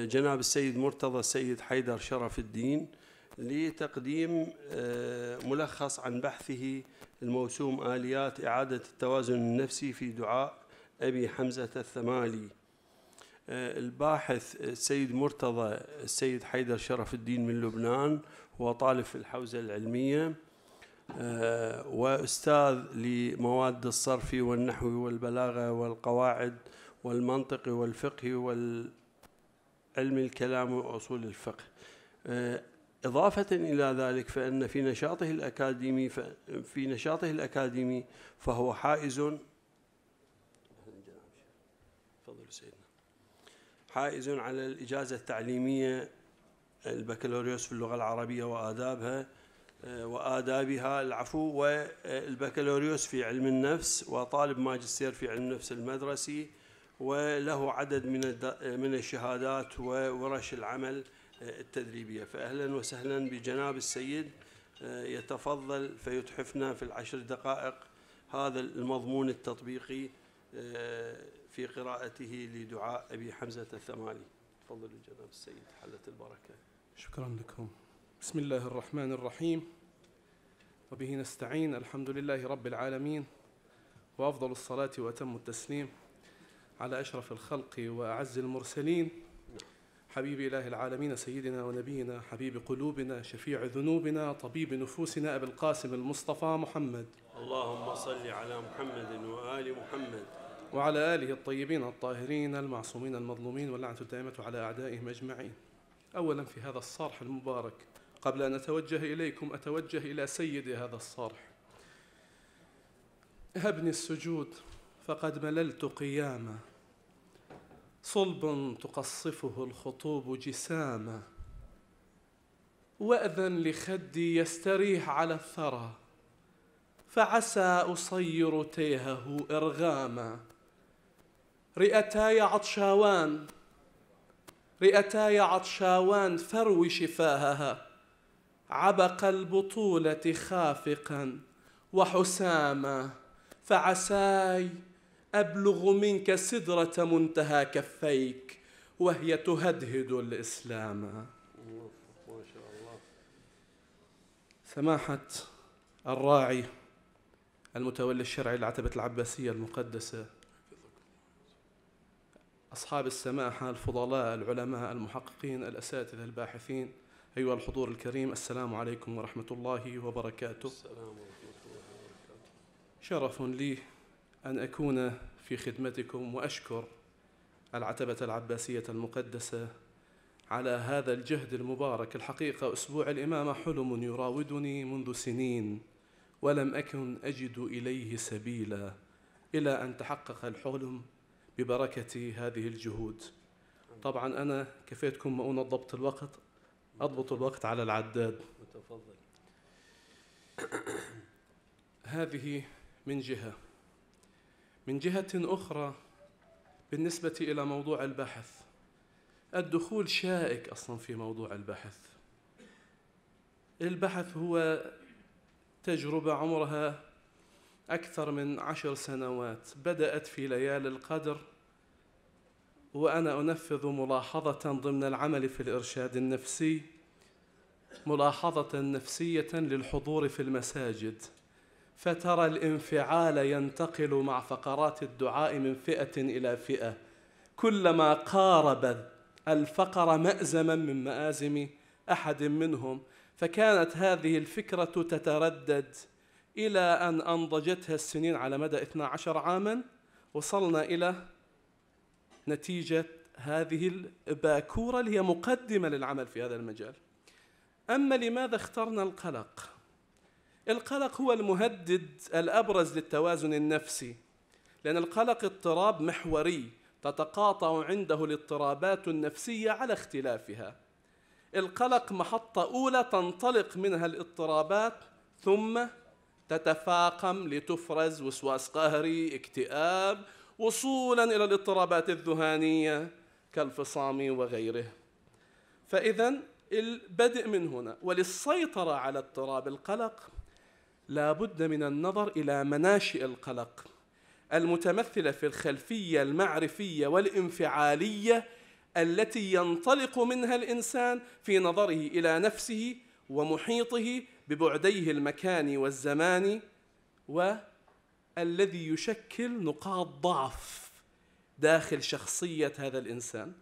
جناب السيد مرتضى السيد حيدر شرف الدين لتقديم آه، ملخص عن بحثه الموسوم آليات إعادة التوازن النفسي في دعاء أبي حمزة الثمالي. آه، الباحث السيد مرتضى السيد حيدر شرف الدين من لبنان هو طالب في الحوزة العلمية آه، وأستاذ لمواد الصرف والنحو والبلاغة والقواعد والمنطق والفقه وال علم الكلام وأصول الفقه. آه، إضافة إلى ذلك فإن في نشاطه الأكاديمي في نشاطه الأكاديمي فهو حائز. حائز على الإجازة التعليمية البكالوريوس في اللغة العربية وآدابها آه، وآدابها العفو والبكالوريوس في علم النفس وطالب ماجستير في علم النفس المدرسي وله عدد من من الشهادات وورش العمل آه، التدريبية. فاهلا وسهلا بجناب السيد آه، يتفضل فيتحفنا في العشر دقائق هذا المضمون التطبيقي آه، في قراءته لدعاء أبي حمزة الثمالي تفضل جناب السيد حلت البركة. شكرا لكم. بسم الله الرحمن الرحيم. وبه نستعين الحمد لله رب العالمين وأفضل الصلاة وأتم التسليم. على أشرف الخلق وأعز المرسلين. حبيب إله العالمين سيدنا ونبينا حبيب قلوبنا شفيع ذنوبنا طبيب نفوسنا أبي القاسم المصطفى محمد. اللهم صل على محمد وآل محمد. وعلى آله الطيبين الطاهرين المعصومين المظلومين واللعنة الدائمة على أعدائهم أجمعين. أولا في هذا الصرح المبارك قبل أن أتوجه إليكم أتوجه إلى سيد هذا الصرح. هبني السجود. فقد مللت قياما. صلب تقصفه الخطوب جساما. وأذن لخدي يستريح على الثرى. فعسى أصير تيهه إرغاما. رئتاي عطشاوان. رئتاي عطشاوان فروي شفاهها. عبق البطولة خافقا وحساما. فعساي أبلغ منك سدرة منتهى كفيك وهي تهدهد الإسلام. سماحة الراعي المتولي الشرعي للعتبة العباسية المقدسة أصحاب السماحة الفضلاء العلماء المحققين الأساتذة الباحثين أيها الحضور الكريم السلام عليكم ورحمة الله وبركاته. السلام ورحمة الله وبركاته. شرف لي أن أكون في خدمتكم وأشكر العتبة العباسية المقدسة على هذا الجهد المبارك الحقيقة. أسبوع الإمامة حلم يراودني منذ سنين ولم أكن أجد إليه سبيلا إلى أن تحقق الحلم ببركة هذه الجهود. طبعا أنا كفيتكم مؤونة ضبط الوقت. أضبط الوقت على العداد. تفضل هذه من جهة. من جهة أخرى بالنسبة إلى موضوع البحث. الدخول شائك أصلا في موضوع البحث. البحث هو تجربة عمرها أكثر من عشر سنوات بدأت في ليالي القدر وأنا أنفذ ملاحظة ضمن العمل في الإرشاد النفسي ملاحظة نفسية للحضور في المساجد. فترى الانفعال ينتقل مع فقرات الدعاء من فئة إلى فئة كلما قارب الفقر مأزما من مآزم أحد منهم فكانت هذه الفكرة تتردد إلى أن أنضجتها السنين على مدى 12 عاما وصلنا إلى نتيجة هذه الباكورة اللي هي مقدمة للعمل في هذا المجال أما لماذا اخترنا القلق؟ القلق هو المهدد الأبرز للتوازن النفسي لأن القلق اضطراب محوري تتقاطع عنده الاضطرابات النفسية على اختلافها. القلق محطة أولى تنطلق منها الاضطرابات ثم تتفاقم لتفرز وسواس قهري اكتئاب وصولا إلى الاضطرابات الذهانية كالفصام وغيره. فاذا البدء من هنا وللسيطرة على اضطراب القلق لا بد من النظر إلى مناشئ القلق المتمثلة في الخلفية المعرفية والانفعالية التي ينطلق منها الإنسان في نظره إلى نفسه ومحيطه ببعديه المكاني والزماني والذي يشكل نقاط ضعف داخل شخصية هذا الإنسان.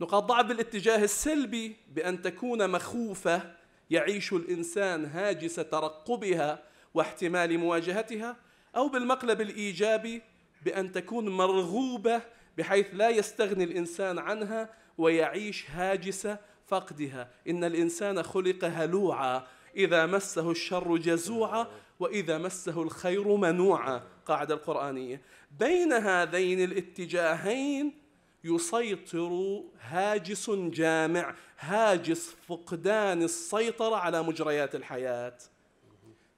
نقاط ضعف بالاتجاه السلبي بأن تكون مخوفة يعيش الإنسان هاجس ترقبها واحتمال مواجهتها أو بالمقلب الإيجابي بأن تكون مرغوبة بحيث لا يستغني الإنسان عنها ويعيش هاجس فقدها. إن الإنسان خلق هلوعا إذا مسه الشر جزوعا وإذا مسه الخير منوعا. قاعدة القرآنية. بين هذين الاتجاهين يسيطر هاجس جامع هاجس فقدان السيطرة على مجريات الحياة.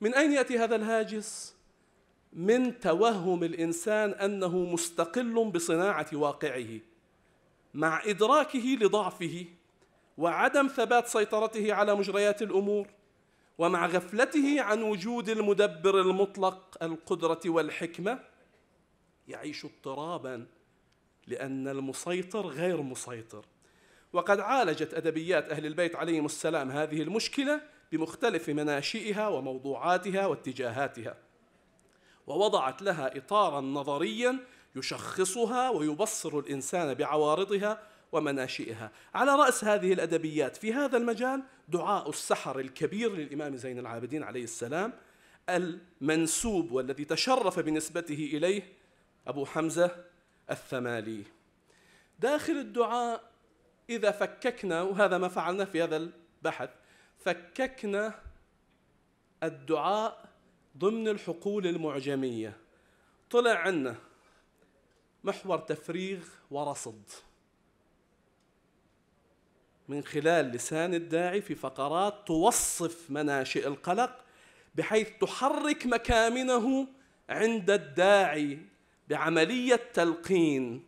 من أين يأتي هذا الهاجس؟ من توهم الإنسان أنه مستقل بصناعة واقعه مع إدراكه لضعفه وعدم ثبات سيطرته على مجريات الأمور ومع غفلته عن وجود المدبر المطلق القدرة والحكمة يعيش اضطرابا لأن المسيطر غير مسيطر. وقد عالجت أدبيات أهل البيت عليهم السلام هذه المشكلة بمختلف مناشئها وموضوعاتها واتجاهاتها. ووضعت لها اطارا نظريا يشخصها ويبصر الإنسان بعوارضها ومناشئها. على رأس هذه الأدبيات في هذا المجال دعاء السحر الكبير للإمام زين العابدين عليه السلام المنسوب والذي تشرف بنسبته إليه أبو حمزة الثمالي. داخل الدعاء إذا فككنا وهذا ما فعلنا في هذا البحث فككنا الدعاء ضمن الحقول المعجمية. طلع عنا محور تفريغ ورصد من خلال لسان الداعي في فقرات توصف مناشئ القلق بحيث تحرك مكامنه عند الداعي بعملية تلقين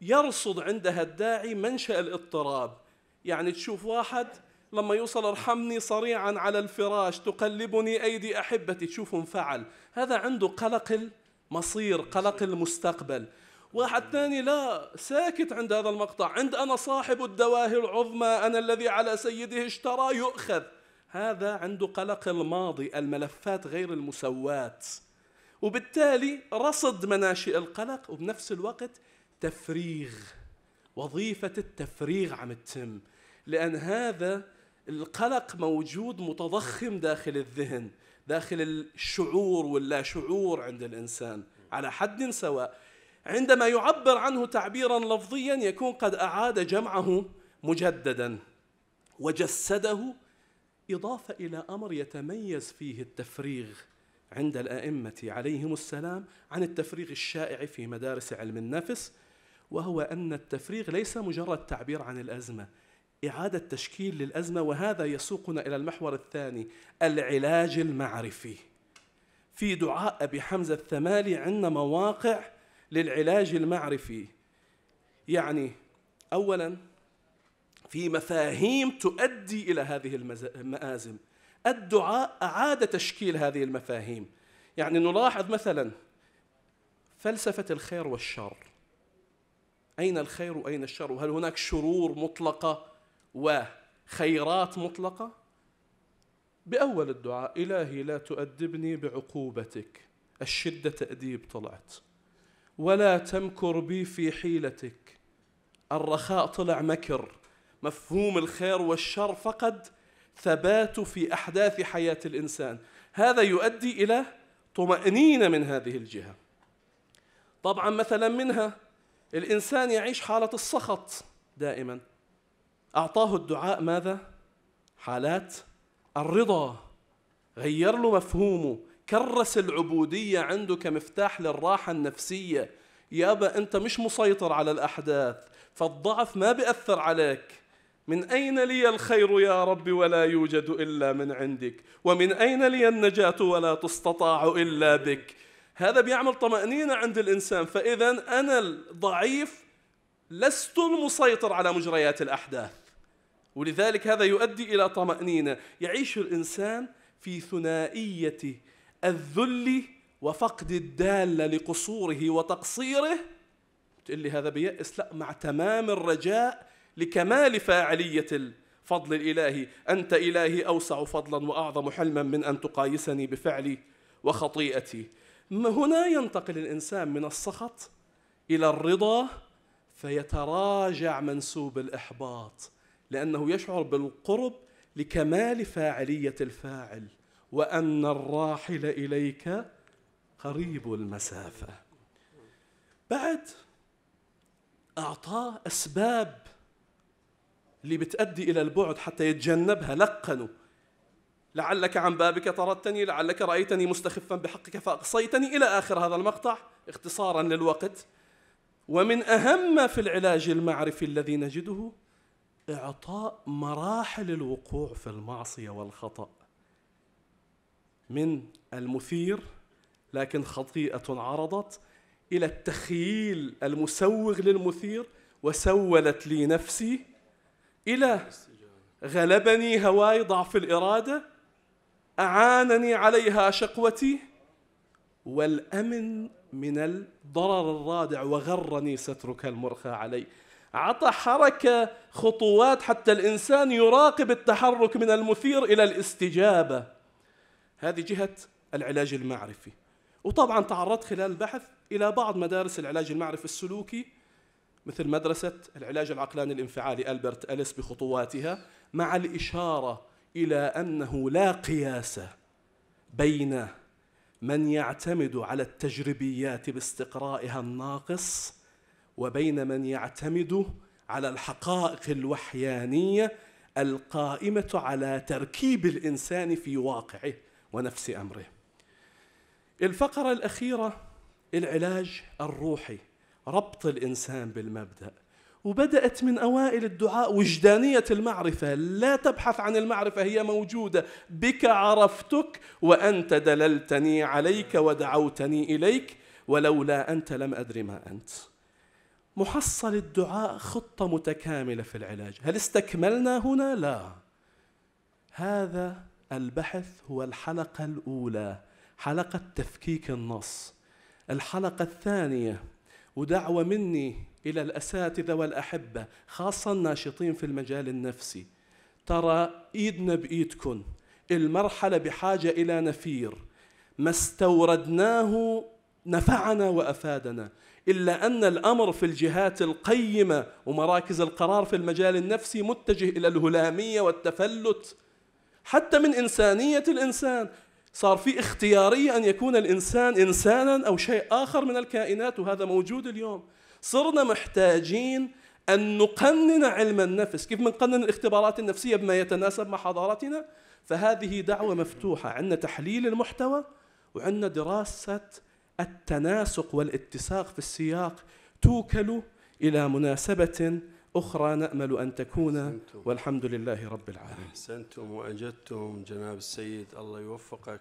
فيرصد عندها الداعي منشأ الاضطراب. يعني تشوف واحد لما يوصل ارحمني صريعا على الفراش تقلبني أيدي أحبتي تشوفه انفعل هذا عنده قلق المصير قلق المستقبل. واحد ثاني لا ساكت عند هذا المقطع. عند أنا صاحب الدواهي العظمى أنا الذي على سيده اشترى يؤخذ. هذا عنده قلق الماضي الملفات غير المسوات. وبالتالي رصد مناشئ القلق وبنفس الوقت تفريغ وظيفة التفريغ عم تتم لأن هذا القلق موجود متضخم داخل الذهن داخل الشعور واللا شعور عند الإنسان على حد سواء. عندما يعبر عنه تعبيرا لفظيا يكون قد أعاد جمعه مجددا وجسده إضافة إلى أمر يتميز فيه التفريغ. عند الأئمة عليهم السلام عن التفريغ الشائع في مدارس علم النفس وهو أن التفريغ ليس مجرد تعبير عن الأزمة إعادة تشكيل للأزمة وهذا يسوقنا إلى المحور الثاني العلاج المعرفي. في دعاء أبي حمزة الثمالي عندنا مواقع للعلاج المعرفي. يعني اولا في مفاهيم تؤدي إلى هذه المآزم. الدعاء أعاد تشكيل هذه المفاهيم. يعني نلاحظ مثلا فلسفة الخير والشر. أين الخير وأين الشر؟ وهل هناك شرور مطلقة وخيرات مطلقة؟ بأول الدعاء إلهي لا تؤدبني بعقوبتك. الشدة تأديب طلعت. ولا تمكر بي في حيلتك. الرخاء طلع مكر. مفهوم الخير والشر فقد ثبات في أحداث حياة الإنسان. هذا يؤدي إلى طمأنينة من هذه الجهة. طبعا مثلا منها الإنسان يعيش حالة السخط دائما. أعطاه الدعاء ماذا؟ حالات الرضا. غير له مفهومه كرس العبودية عنده كمفتاح للراحة النفسية. يابا أنت مش مسيطر على الأحداث. فالضعف ما بيأثر عليك. من أين لي الخير يا رب ولا يوجد إلا من عندك؟ ومن أين لي النجاة ولا تستطاع إلا بك؟ هذا بيعمل طمأنينة عند الإنسان فإذا أنا الضعيف لست المسيطر على مجريات الأحداث. ولذلك هذا يؤدي إلى طمأنينة. يعيش الإنسان في ثنائية الذل وفقد الدالة لقصوره وتقصيره. تقول لي هذا بيأس؟ لا مع تمام الرجاء لكمال فاعلية الفضل الإلهي. أنت إلهي أوسع فضلا وأعظم حلما من أن تقايسني بفعلي وخطيئتي. هنا ينتقل الإنسان من السخط إلى الرضا فيتراجع منسوب الإحباط لأنه يشعر بالقرب لكمال فاعلية الفاعل وأن الراحل إليك قريب المسافة. بعد أعطاه أسباب اللي بتأدي إلى البعد حتى يتجنبها. لقنوا. لعلك عن بابك طردتني لعلك رأيتني مستخفا بحقك فأقصيتني إلى آخر هذا المقطع اختصارا للوقت. ومن أهم ما في العلاج المعرفي الذي نجده إعطاء مراحل الوقوع في المعصية والخطأ. من المثير لكن خطيئة عرضت إلى التخييل المسوغ للمثير وسولت لي نفسي إلى غلبني هواي ضعف الإرادة أعانني عليها شقوتي والأمن من الضرر الرادع وغرني سترك المرخى علي. عطى حركة خطوات حتى الإنسان يراقب التحرك من المثير إلى الاستجابة. هذه جهة العلاج المعرفي. وطبعا تعرضت خلال البحث إلى بعض مدارس العلاج المعرفي السلوكي مثل مدرسة العلاج العقلاني الانفعالي ألبرت أليس بخطواتها مع الإشارة إلى أنه لا قياس بين من يعتمد على التجربيات باستقرائها الناقص وبين من يعتمد على الحقائق الوحيانية القائمة على تركيب الإنسان في واقعه ونفس أمره. الفقرة الأخيرة العلاج الروحي ربط الإنسان بالمبدأ. وبدأت من أوائل الدعاء وجدانية المعرفة. لا تبحث عن المعرفة هي موجودة. بك عرفتك وأنت دللتني عليك ودعوتني إليك ولولا أنت لم أدر ما أنت. محصل الدعاء خطة متكاملة في العلاج. هل استكملنا هنا؟ لا. هذا البحث هو الحلقة الأولى حلقة تفكيك النص. الحلقة الثانية ودعوة مني إلى الأساتذة والأحبة خاصة الناشطين في المجال النفسي. ترى إيدنا بايدكم المرحلة بحاجة إلى نفير. ما استوردناه نفعنا وأفادنا. إلا أن الأمر في الجهات القيمة ومراكز القرار في المجال النفسي متجه إلى الهلامية والتفلت. حتى من إنسانية الإنسان. صار في اختياريه أن يكون الإنسان إنسانا أو شيء آخر من الكائنات وهذا موجود اليوم. صرنا محتاجين أن نقنن علم النفس. كيف بنقنن الاختبارات النفسية بما يتناسب مع حضارتنا؟ فهذه دعوة مفتوحة. عندنا تحليل المحتوى وعندنا دراسة التناسق والاتساق في السياق توكل إلى مناسبة أخرى نأمل أن تكون. والحمد لله رب العالمين. أحسنتم وأجدتم جناب السيد. الله يوفقك.